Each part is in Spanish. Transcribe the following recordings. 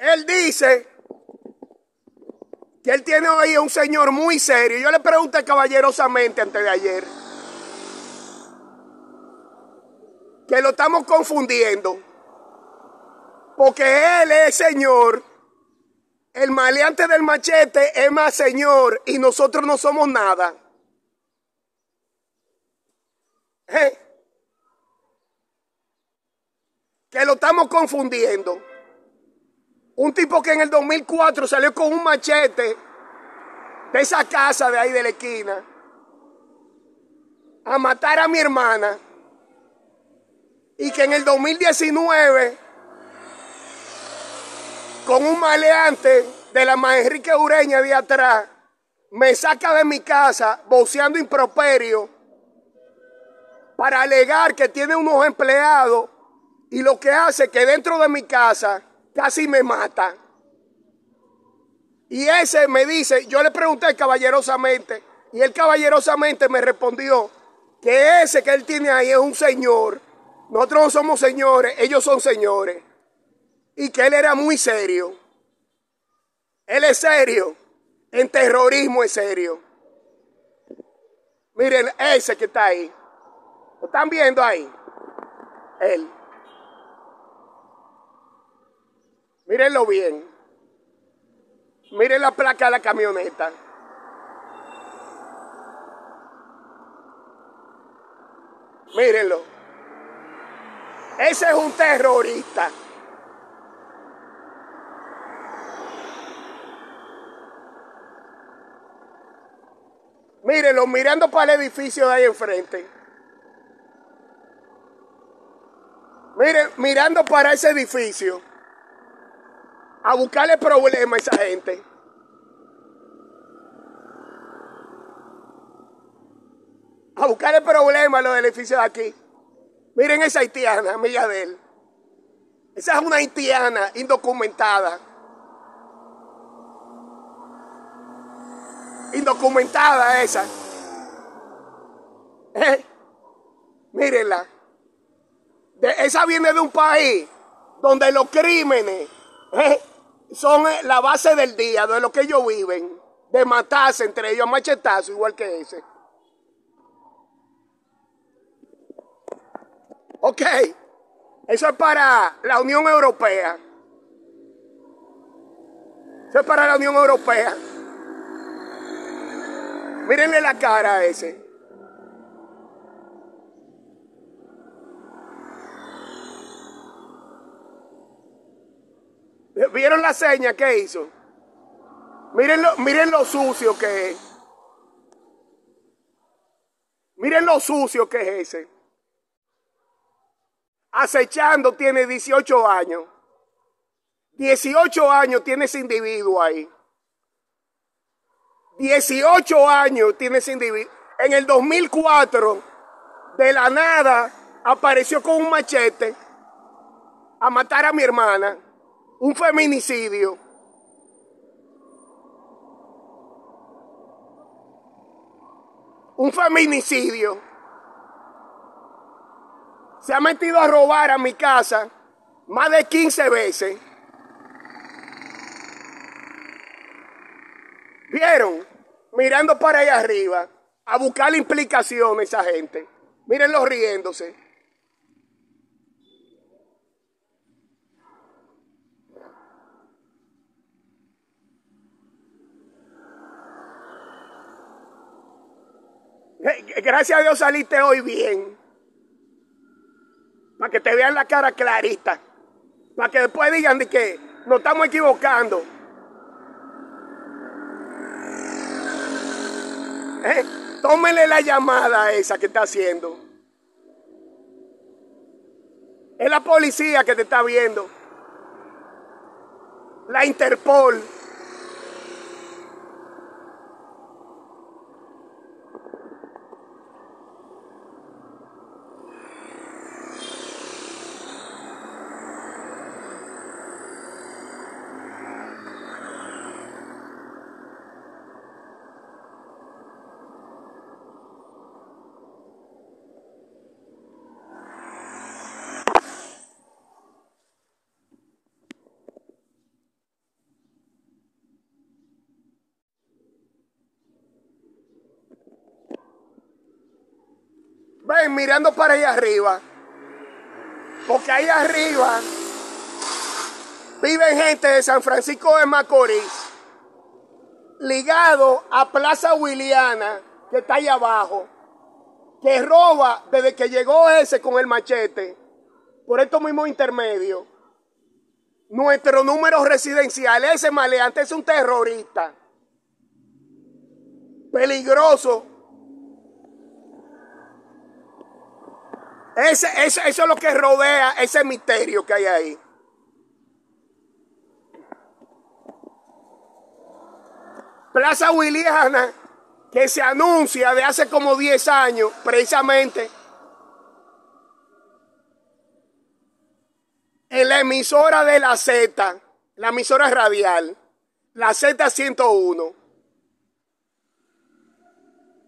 él dice que él tiene hoy a un señor muy serio. Yo le pregunté caballerosamente antes de ayer que lo estamos confundiendo porque él es señor, el maleante del machete es más señor y nosotros no somos nada. ¿Eh? Que lo estamos confundiendo. Un tipo que en el 2004 salió con un machete de esa casa de ahí de la esquina a matar a mi hermana. Y que en el 2019 con un maleante de la más Enrique Ureña de atrás me saca de mi casa boceando improperio para alegar que tiene unos empleados y lo que hace que dentro de mi casa casi me mata. Y ese me dice, yo le pregunté caballerosamente, y él caballerosamente me respondió que ese que él tiene ahí es un señor. Nosotros no somos señores, ellos son señores. Y que él era muy serio. Él es serio. En terrorismo es serio. Miren, ese que está ahí. ¿Lo están viendo ahí? Él. Mírenlo bien. Miren la placa de la camioneta. Mírenlo. Ese es un terrorista. Mírenlo, mirando para el edificio de ahí enfrente. Miren, mirando para ese edificio a buscarle problemas a esa gente. A buscarle problemas a los del edificio de aquí. Miren esa haitiana, amiga de él. Esa es una haitiana indocumentada. Indocumentada esa. ¿Eh? Mírenla. Esa viene de un país donde los crímenes ¿eh? Son la base del día, de lo que ellos viven. De matarse entre ellos machetazo, igual que ese. Ok, eso es para la Unión Europea. Eso es para la Unión Europea. Mírenle la cara a ese. ¿Vieron la seña que hizo? Miren lo, miren lo sucio que es. Miren lo sucio que es ese. Acechando tiene 18 años. 18 años tiene ese individuo ahí. 18 años tiene ese individuo. En el 2004, de la nada, apareció con un machete a matar a mi hermana. Un feminicidio. Un feminicidio. Se ha metido a robar a mi casa más de 15 veces. ¿Vieron? Mirando para allá arriba, a buscar la implicación esa gente. Mírenlo riéndose. Gracias a Dios saliste hoy bien. Para que te vean la cara clarita. Para que después digan de que nos estamos equivocando. ¿Eh? Tómele la llamada esa que está haciendo. Es la policía que te está viendo. La Interpol. Mirando para allá arriba, porque ahí arriba viven gente de San Francisco de Macorís, ligado a Plaza Williana, que está ahí abajo, que roba desde que llegó ese con el machete, por estos mismos intermedios, nuestro número residencial. Ese maleante es un terrorista, peligroso. Ese, ese, eso es lo que rodea ese misterio que hay ahí. Plaza Williana, que se anuncia de hace como 10 años, precisamente, en la emisora de la Z, la emisora radial, la Z101,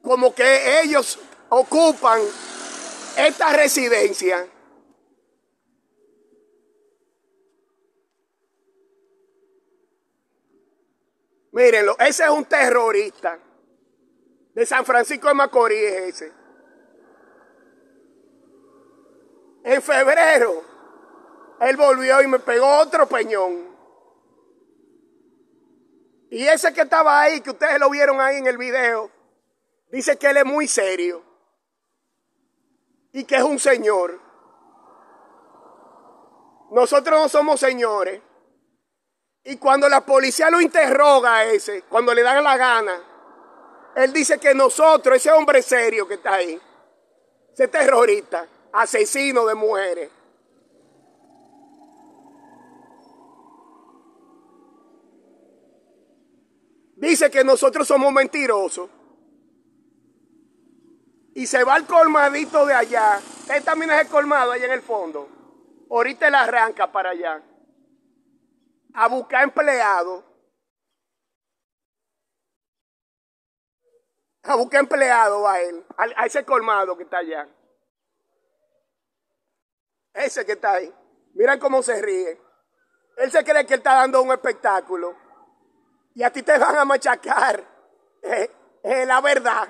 como que ellos ocupan esta residencia Mírenlo, ese es un terrorista. De San Francisco de Macorís ese. En febrero, él volvió y me pegó otro peñón. Y ese que estaba ahí, que ustedes lo vieron ahí en el video, dice que él es muy serio. Y que es un señor. Nosotros no somos señores. Y cuando la policía lo interroga a ese, cuando le dan la gana, él dice que nosotros, ese hombre serio que está ahí, ese terrorista, asesino de mujeres, dice que nosotros somos mentirosos. Y se va al colmadito de allá. Él también es el colmado allá en el fondo. Ahorita él arranca para allá a buscar empleados, a buscar empleados a él, a, ese colmado que está allá. Ese que está ahí. Miren cómo se ríe. Él se cree que él está dando un espectáculo. Y a ti te van a machacar. Eh, la verdad.